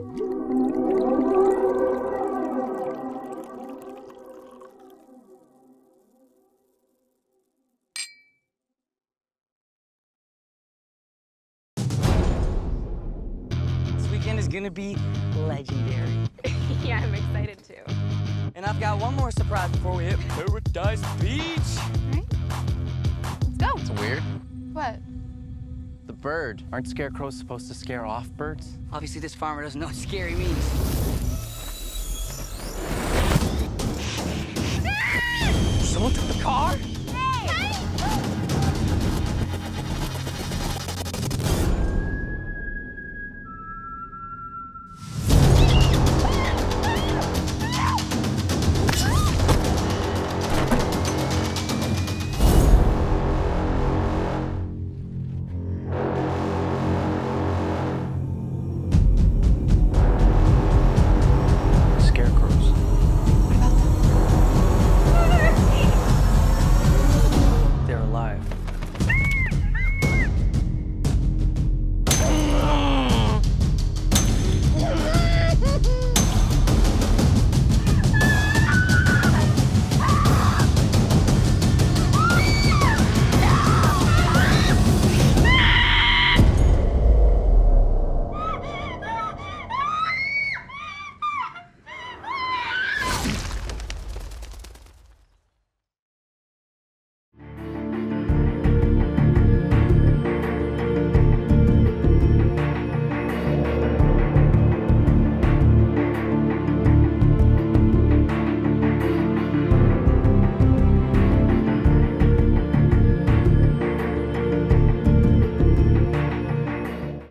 This weekend is gonna be legendary. yeah, I'm excited too. And I've got one more surprise before we hit Paradise Beach. Let's go. It's weird. What? The bird. Aren't scarecrows supposed to scare off birds? Obviously, this farmer doesn't know what scary means. Someone took the car?